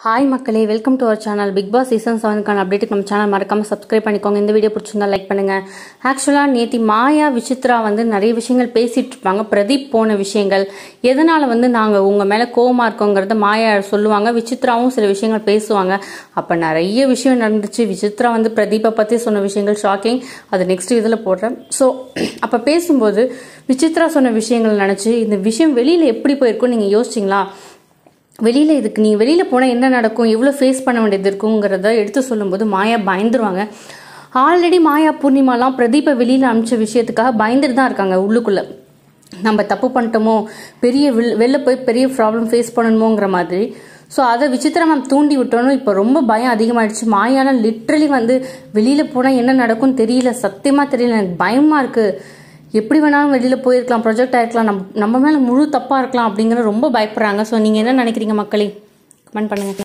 Hi மக்களே. Welcome to our channel Bigg Boss season செவனுக்கான அப்டேட்டுக்கு நம்ம சேனல் மறக்காமல் சப்ஸ்கிரைப் பண்ணிக்கோங்க. இந்த வீடியோ பிடிச்சிருந்தா லைக் பண்ணுங்க. ஆக்சுவலாக நேத்தி மாயா விசித்ரா வந்து நிறைய விஷயங்கள் பேசிகிட்டு இருப்பாங்க. பிரதீப் போன விஷயங்கள். எதனால் வந்து நாங்கள் உங்கள் மேலே கோவமாக இருக்கோங்கிறத மாயா சொல்லுவாங்க. விசித்ராவும் சில விஷயங்கள் பேசுவாங்க. அப்போ நிறைய விஷயம் நடந்துச்சு. விசித்ரா வந்து பிரதீப்பை பற்றி சொன்ன விஷயங்கள் ஷாக்கிங் அது நெக்ஸ்ட் இதில் போடுறேன். ஸோ அப்போ பேசும்போது விசித்ரா சொன்ன விஷயங்கள் நினச்சி இந்த விஷயம் வெளியில் எப்படி போயிருக்கும் நீங்கள் யோசிச்சிங்களா? வெளியில் இதுக்கு நீ வெளியில் போனால் என்ன நடக்கும்? எவ்வளோ ஃபேஸ் பண்ண வேண்டியது இருக்குங்கிறத எடுத்து சொல்லும்போது மாயா பயந்துருவாங்க. ஆல்ரெடி மாயா பூர்ணிமாலாம் பிரதீப்பை வெளியில் அனுப்பிச்ச விஷயத்துக்காக பயந்துட்டு தான் இருக்காங்க உள்ளுக்குள்ளே. நம்ம தப்பு பண்ணிட்டோமோ? பெரிய வெள் வெளில போய் பெரிய ப்ராப்ளம் ஃபேஸ் பண்ணணுமோங்கிற மாதிரி. ஸோ அதை விசித்திரம் மேம் தூண்டி விட்டோன்னு இப்போ ரொம்ப பயம் அதிகமாயிடுச்சு. மாயானா லிட்ரலி வந்து வெளியில் போனால் என்ன நடக்கும்னு தெரியல. சத்தியமாக தெரியல. எனக்கு பயமாக இருக்குது எப்படி வேணாலும் வெளியில் போயிருக்கலாம் ப்ரொஜெக்ட் ஆயிருக்கலாம். நம்ம நம்ம மேலே முழு தப்பாக இருக்கலாம் அப்படிங்கிற ரொம்ப பயப்படுறாங்க. ஸோ நீங்கள் என்ன நினைக்கிறீங்க மக்களே? கமெண்ட் பண்ணுங்கள்